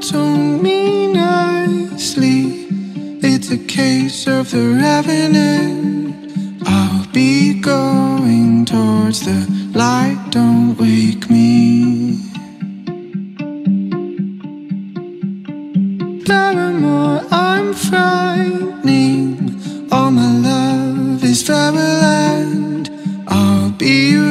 told me nicely. It's a case of the revenant. I'll be going towards the light, don't wake me. Paramore, I'm frightening. All my love is fairyland. I'll be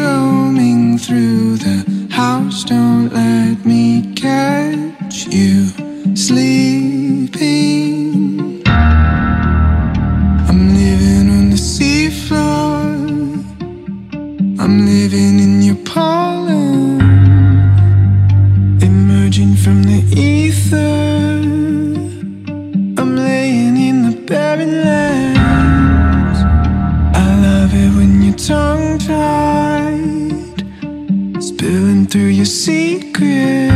tongue tied, spilling through your secrets.